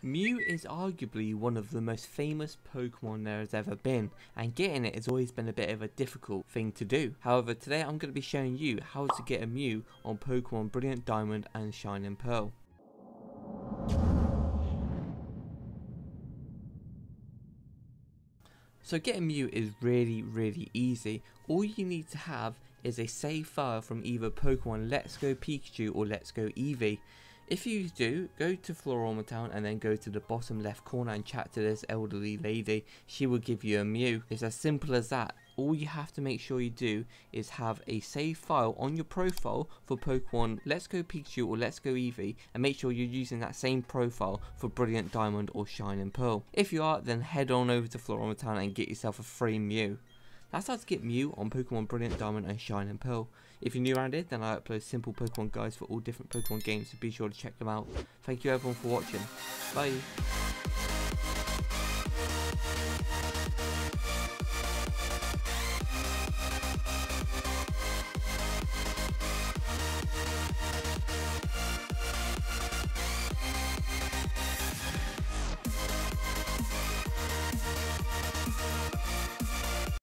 Mew is arguably one of the most famous Pokemon there has ever been, and getting it has always been a bit of a difficult thing to do. However, today I'm going to be showing you how to get a Mew on Pokemon Brilliant Diamond and Shining Pearl. So getting Mew is really really easy. All you need to have is a save file from either Pokemon Let's Go Pikachu or Let's Go Eevee. If you do, go to Floaroma Town and then go to the bottom left corner and chat to this elderly lady. She will give you a Mew. It's as simple as that. All you have to make sure you do is have a save file on your profile for Pokemon Let's Go Pikachu or Let's Go Eevee and make sure you're using that same profile for Brilliant Diamond or Shining Pearl. If you are, then head on over to Floaroma Town and get yourself a free Mew. That's how to get Mew on Pokemon Brilliant Diamond and Shining Pearl. If you're new around here, then I upload simple Pokemon guides for all different Pokemon games, so be sure to check them out. Thank you everyone for watching. Bye.